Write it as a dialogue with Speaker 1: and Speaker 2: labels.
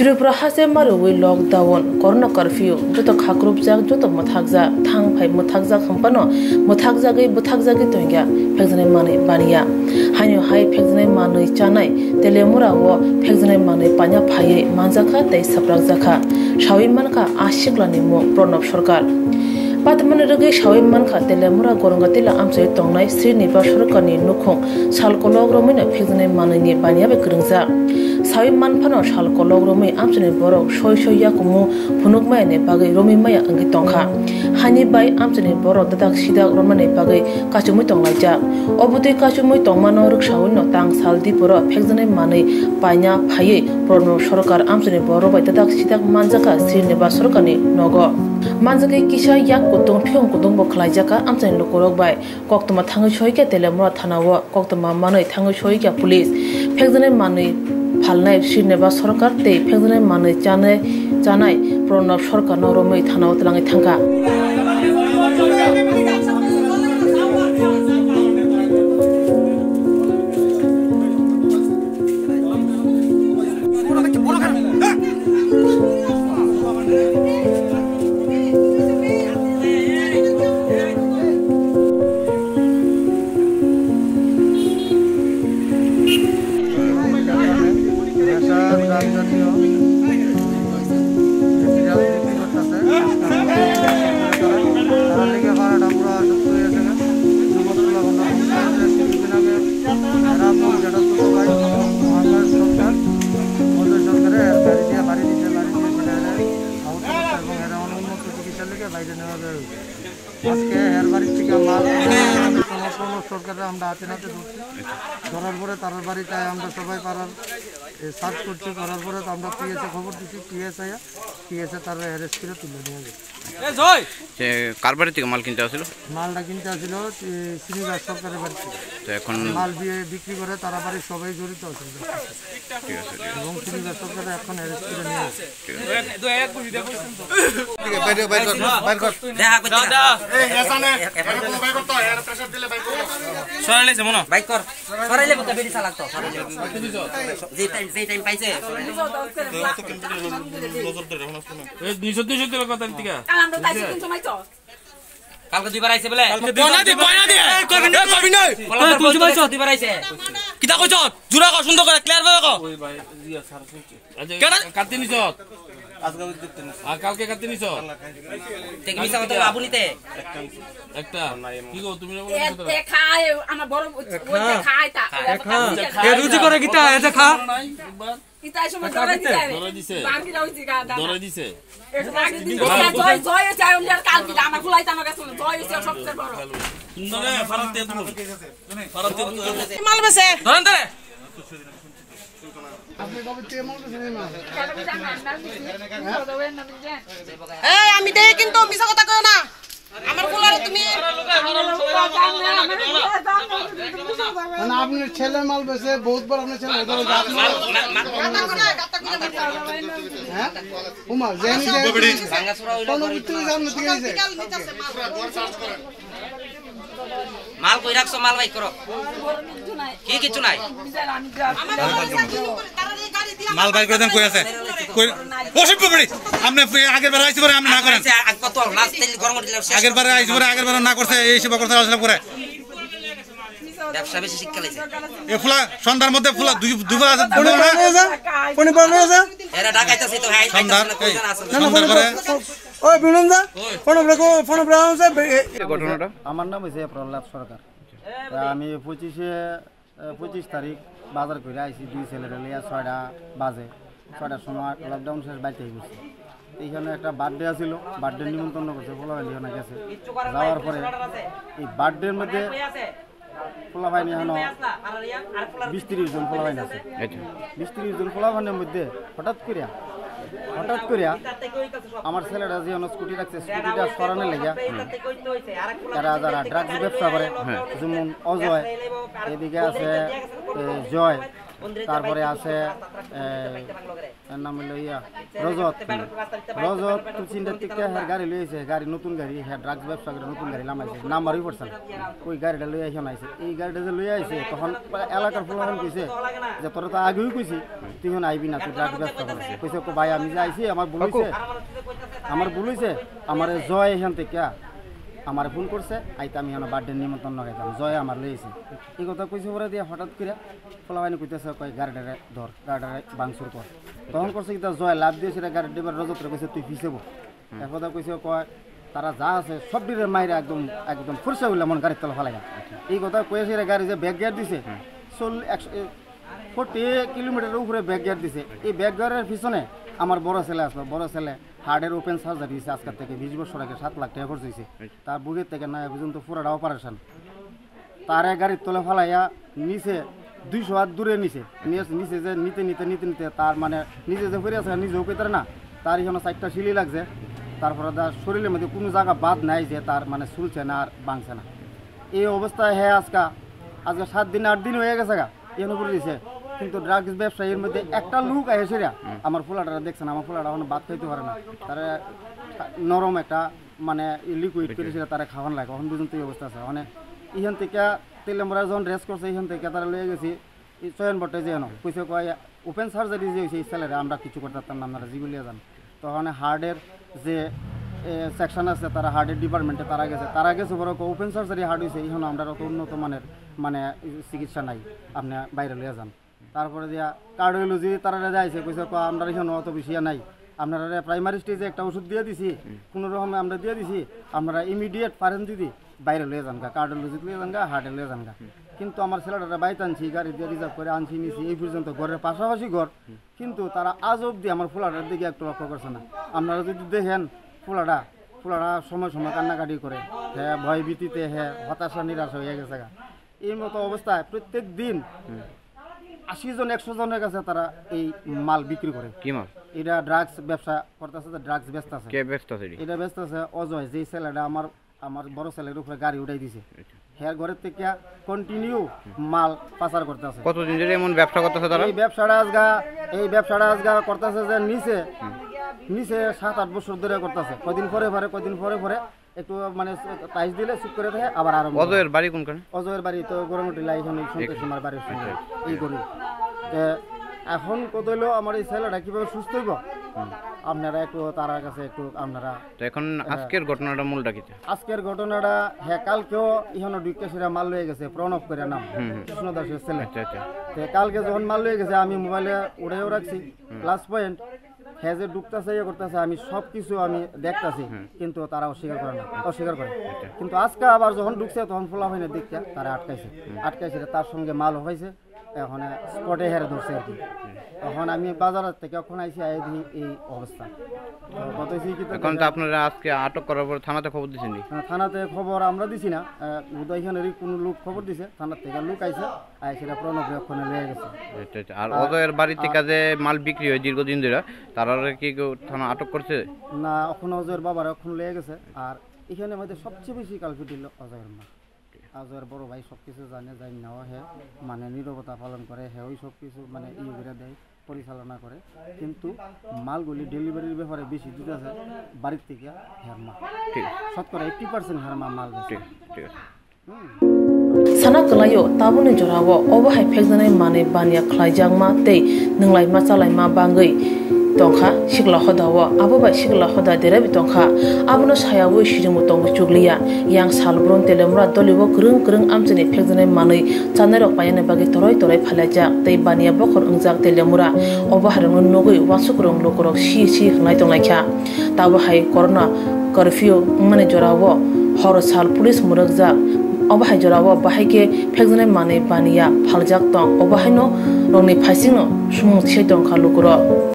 Speaker 1: त्रिपुरा से मारो वे lockdown corona curfew जो तो खाकरूप जाग जो तो मथाक जा थांग फाइ मथाक जा खंपनो मथाक जा गई बुथाक जा गई तो गया फेगजने माने पानिया हाइनो हाय फेगजने माने चानाय तेले मुरा वो फेगजने माने पानिया फाये मानजाखा तै सप्राक जाखा शावी मन का आशिक लाने मो प्रणब सरकार পাতমানে রোগে সাবে মানখা তেলে মোরা গরঙ্গা তেলে আমসে টংনাই শ্রী নিবা সরকারনি নখং সালকলক রমিনা ফেজনে মাননি বানিয়াবে গ্রংজা সাউই মানফানো সালকলক রমি আমসানি বরক সয় সয় ইয়াকুমু ফুনুকমায়ানি বাগৈ রমিমায়া अंगि tongkha hani bai amchani borok dadak sidak romani bagai kachumui tonglaijak obutui kachumui tongmano ruksaui no tang saldi poro phekjane manui paina phaiye prono sorkar amchani borok bai dadak sidak manjaka srineba sorkani nogo manjake kisa yak kutung phiong kutung bo khlaijaka amchani lokorok bai koktoma thangui soike telemra thanao koktoma manui thangui soike police phekjane manui ফালনাই সিনেবা সরকার তে ফেকজনাই মানে জানাই জানাই প্রণব সরকার নরমই থানাও তলাঙै থাঙ্গা।
Speaker 2: আমরা হাতে নাতে ধরছি? ধরার পরে তার বাড়িতে আমরা সবাই পাড়ার সার্চ করছি করার পরে তো আমরা পিএসএ খবর দিচ্ছি পিএসআই পিএসএ তার অ্যারেস্ট করে তুলে নিয়ে গেছে।
Speaker 3: কার বাড়ি থেকে মাল কিনতে আসছিল
Speaker 2: মালটা কিনতে আসছিল শ্রীনিবাস সরকারের বাড়ি থেকে।
Speaker 3: এখন
Speaker 2: মাল বিয়ে বিক্রি করে তারা বাড়ির সবাই জড়িত আছে।
Speaker 3: ঠিক আছে
Speaker 2: এবং শ্রীনিবাস সরকারের এখন অ্যারেস্ট করে নিয়ে
Speaker 4: পাইছে
Speaker 5: দুইশো দুইশো কথা
Speaker 4: কালকে দুইবার আইছে বলে।
Speaker 5: বয়না দি বয়না দি। কবি না কবি না
Speaker 4: তুই পাইছো দুইবার আইছে
Speaker 5: কিতা কইছ? জুরা ক সুন্দর করে ক্লিয়ার ভাবে ক। কেডা কাটি নিছ। আর কালকে কাটি নিছ?
Speaker 4: আবুনিতে
Speaker 5: একটা? কি গো তুমি
Speaker 6: খায় আমার বড় খায় তা।
Speaker 5: এ রুজি করে কিতা এতে খা।
Speaker 6: ইতাই সময় ধরে দিছে
Speaker 5: ধরে দিছে।
Speaker 6: বাকি রইছি গা
Speaker 5: ধরে দিছে।
Speaker 6: জয় জয় চাই উনি কাল দিলা আমার ফুলাই তানো গেছিল জয় হইছে সবচেয়ে বড়।
Speaker 5: সুন্দরে ফারাত তুমি ফারাত তে
Speaker 6: মাল বেছে।
Speaker 5: ধরেন তে
Speaker 6: এই আমি দেই কিন্তু মিছা কথা কই না। আমার ফুলারে তুমি
Speaker 2: আপনার ছেলে মাল বেছে বহুতবার আপনার ছেলে হ্যাঁ?
Speaker 4: মাল কই রাখছো মাল বাইক করো। কি কিছু নাই?
Speaker 7: মাল বাইর করে দেন কই আছে? অসভ্য বেড়ি আপনি আগের বার আইছি পরে আপনি না করেন।
Speaker 4: আগ কত লাস্ট তেল গরম দিলে
Speaker 7: আগের বারে আইছি পরে আগের বার না করছে এই সেবা করতে আলোচনা করে
Speaker 4: ব্যবসা বেশি শিক্ষা লাইছে
Speaker 7: এ ফুলা সন্ধ্যার মধ্যে ফুলা দুই দুবার আছে
Speaker 2: কোনি বড় আছে
Speaker 4: এরা ঢাকাইতাছে তো হাই
Speaker 7: সন্ধ্যার সন্ধ্যার পরে
Speaker 2: ওই বিনুন দা ফোন ফোন
Speaker 3: ঘটনাটা
Speaker 8: আমার নাম হয়েছে প্রহ্লাদ সরকার। আমি পঁচিশে পঁচিশ তারিখ বাজার করে আইছি দুই ছেলের লিয়া ছয়টা বাজে। ছয়টার সময় লকডাউন শেষ বাড়িতে গেছি এইখানে একটা বার্থডে আছিল বার্থডে নিমন্ত্রণ করছে পোলাভাই লিখানা গেছে। যাওয়ার পরে এই বার্থডের মধ্যে পোলাভাই নিয়ে এখনও বিশ তিরিশ জন পোলাভাই আছে।
Speaker 3: আচ্ছা।
Speaker 8: বিশ তিরিশ জন পোলাভাইনের মধ্যে হঠাৎ করিয়া হঠাৎ করিয়া আমার ছেলেটা যে স্কুটি রাখছে স্কুটিটা সরানোর লেগে যারা যারা ড্রাগস ব্যবসা করে যেমন অজয় এদিকে আছে জয় তারপরে আছে এর নাম হলো ইয়া রজত রজত তো চিন্তা থেকে হ্যাঁ গাড়ি লইছে গাড়ি নতুন গাড়ি হ্যাঁ ড্রাগস ব্যবসা করে নতুন গাড়ি নামাইছে নাম্বারই পড়ছে ওই গাড়িটা লই আইসে আইছে এই গাড়িটা যে লই আইছে তখন এলাকার ফুলাখন কইছে যে তোরা তো আগেই কইছি তুই এখন আইবি না তুই ড্রাগস ব্যবসা করে কইছে ভাই আমি যে আইছি আমার ভুল হইছে আমার ভুল হইছে আমার জয় এখান থেকে আমার ফোন করছে, আইতে আমি এখন বার্থডে নিমন্ত্রণ লাগাইতাম জয় আমার লইছে এই কথা কইছে পরে দিয়ে হঠাৎ করে ফলাবাইনি কইতেছে, কয় গাড়িটারে ধর গাড়িটারে বাংসুর কর। তখন করছে কি জয় লাভ দিয়েছে গাড়ি ড্রাইভার রজতরে কইছে, তুই পিছেব এক কথা কইছে, কয়, তারা যা আছে সব দিনের মাইরে একদম একদম ফুরসা হইলে মন গাড়ির তলা ফেলাই এই কথা কয়েছে গাড়ি যে ব্যাগ গিয়ার দিছে চল একশো ফোর্টি কিলোমিটারের উপরে ব্যাগ গিয়ার দিছে। এই ব্যাগ গিয়ারের পিছনে আমার বড় ছেলে আসলো বড় ছেলে হার্টের ওপেন সার্জারি হয়েছে আজকের থেকে বিশ বছর আগে সাত লাখ টাকা খরচ হয়েছে। তার বুকের থেকে না পর্যন্ত পুরোটা অপারেশন তারে গাড়ির তলে ফেলাইয়া নিচে দুইশো হাত দূরে নিচে নিচে যে নিতে নিতে নিতে নিতে তার মানে নিজে যে ফিরে আছে নিজেও পেতে না। তার এখানে চারটা সিলি লাগছে। তারপরে তার শরীরের মধ্যে কোনো জায়গা বাদ নাই যে তার মানে চুলছে না আর বাংছে না। এই অবস্থায় হ্যাঁ আজকা আজকে সাত দিন আট দিন হয়ে গেছে গা। এখানে করে দিছে কিন্তু ড্রাগস ব্যবসায়ীর মধ্যে একটা লোক এসে আমার ফুলাটা দেখছেন আমার ফুলাটা এখন বাদ খাইতে পারে না। তারা নরম একটা মানে লিকুইড করে সেটা তারা খাওয়ান লাগে। এখন পর্যন্ত এই অবস্থা আছে। মানে ইহান থেকে তেলেমরা যখন রেস্ট করছে ইহান থেকে তারা লয়ে গেছি। চয়ন বটে যে কইছে কয় ওপেন সার্জারি যে হয়েছে এই ছেলেরা আমরা কিছু করতে পারতাম না আপনারা যেগুলিয়া যান। তখন হার্টের যে সেকশন আছে তারা হার্টের ডিপার্টমেন্টে তারা গেছে। তারা গেছে বড় ওপেন সার্জারি হার্ট হয়েছে এখন আমরা অত উন্নত মানের মানে চিকিৎসা নাই। আপনি বাইরে লিয়ে যান। তারপরে দিয়া কার্ডিওলজি তারা যাইছে কইছে ক আমরা এখানে অত বেশি নাই। আপনারা প্রাইমারি স্টেজে একটা ওষুধ দিয়ে দিছি কোনো রকমে আমরা দিয়ে দিছি আপনারা ইমিডিয়েট পারেন যদি বাইরে লয়ে যান গা কার্ডিওলজি লয়ে যান গা হার্টে লয়ে যান গা কিন্তু আমার ছেলেটা বাইতে আনছি গাড়ি দিয়ে রিজার্ভ করে আনছি নিছি এই পর্যন্ত ঘরের পাশাপাশি ঘর। কিন্তু তারা আজ অব্দি আমার ফুলাটার দিকে একটু লক্ষ্য করছে না। আপনারা যদি দেখেন ফুলাটা ফুলাটা সময় সময় কান্নাকাটি করে হ্যাঁ ভয় ভীতিতে হ্যাঁ হতাশা নিরাশ হয়ে গেছে গা। এই মতো অবস্থায় প্রত্যেক দিন আশি জন একশো জনের কাছে তারা এই মাল বিক্রি করে।
Speaker 3: কি মাল?
Speaker 8: এটা ড্রাগস ব্যবসা করতেছে ড্রাগস ব্যস্ত আছে।
Speaker 3: কে ব্যস্ত আছে এটা?
Speaker 8: ব্যস্ত আছে অজয় যে ছেলেটা আমার আমার বড় ছেলের উপরে গাড়ি উঠাই দিছে। হ্যাঁ ঘরের থেকে কন্টিনিউ মাল পাচার করতেছে
Speaker 3: কতদিন ধরে এমন ব্যবসা করতেছে তারা?
Speaker 8: এই ব্যবসাটা আজগা এই ব্যবসাটা আজগা করতেছে যে নিচে নিচে সাত আট বছর ধরে করতেছে। কদিন পরে পরে কদিন পরে পরে একটু মানে টাইস দিলে চুপ করে থাকে আবার আরম্ভ।
Speaker 3: অজয়ের বাড়ি কোনখানে?
Speaker 8: অজয়ের বাড়ি তো গরমটিলা এখানে। সন্তোষীমার বাড়ির সঙ্গে। এই করি এখন কত হইল আমার এই ছেলেটা কীভাবে সুস্থ হইব? আপনারা একটু তার কাছে একটু আপনারা
Speaker 3: তো এখন আজকের ঘটনাটা মূলটা কি
Speaker 8: আজকের ঘটনাটা হ্যাঁ কালকেও ইহানো সেরা মাল লয়ে গেছে প্রণব করে নাম কৃষ্ণ দাসের ছেলে।
Speaker 3: আচ্ছা আচ্ছা।
Speaker 8: কালকে যখন মাল লয়ে গেছে আমি মোবাইলে উড়েও রাখছি। প্লাস পয়েন্ট হ্যাঁ যে ডুবতেছে ইয়ে করতেছে আমি সব কিছু আমি দেখতেছি কিন্তু তারা অস্বীকার করে না অস্বীকার করে। কিন্তু আজকে আবার যখন ঢুকছে তখন ফোলা না দেখতে তারা আটকাইছে। আটকাইছে তার সঙ্গে মাল হয়েছে এখন স্পটে হেরে ধরছে আর কি। তখন আমি বাজার থেকে এখন আইসি আই দিই এই অবস্থা। কত
Speaker 3: এখন তো আপনারা আজকে আটক করার পর থানাতে খবর দিচ্ছেন
Speaker 8: থানাতে খবর আমরা দিছি না। উদয়খানেরই কোনো লোক খবর দিছে থানার থেকে লোক আইছে আই সেটা প্রণব ওখানে লয়ে গেছে।
Speaker 3: আর অজয়ের বাড়ি থেকে যে মাল বিক্রি হয় দীর্ঘদিন ধরে তারা কি থানা আটক করছে?
Speaker 8: না এখন অজয়ের বাবার এখন লয়ে গেছে আর এখানে মধ্যে সবচেয়ে বেশি কালপিট দিল অজয়ের মা। অজয়ের বড় ভাই সব কিছু জানে জানি নেওয়া হে মানে নীরবতা পালন করে হে ওই সব কিছু মানে ইয়ে করে দেয় পরিচালনা করে কিন্তু মালগুলি ডেলিভারির ব্যাপারে বেশি দিতে আছে বাড়ির থেকে হের মা
Speaker 3: ঠিক
Speaker 8: শতকরা এইট্টি পার্সেন্ট হের মা মাল।
Speaker 3: ঠিক ঠিক
Speaker 1: sana kalayo tabuni jorawo obo hai phekjanai mane bania khlaijangma tei ninglai ma chalai ma bangui tongkha sikla hodawo abo bai sikla hoda derabi tongkha abono sayawo sijumu tongbo chukliya yang salbron telemra dolibo krung krung amchini phekjanai manui chanarok payane bagi toroi toroi phalajak tei bania bokhor ungjak telemura obo harang nogui wasukrong lokorok si si hnai tonglaikha tabo hai corona curfew mane jorawo hor sal police murakjak অবাহাই জরাবো বাহাইকে ফেকজনে মানে বানিয়া ফালজাক তং অবাহাইনো রংনি ফাইসিংনো সুমুং সেই তং খালুকুর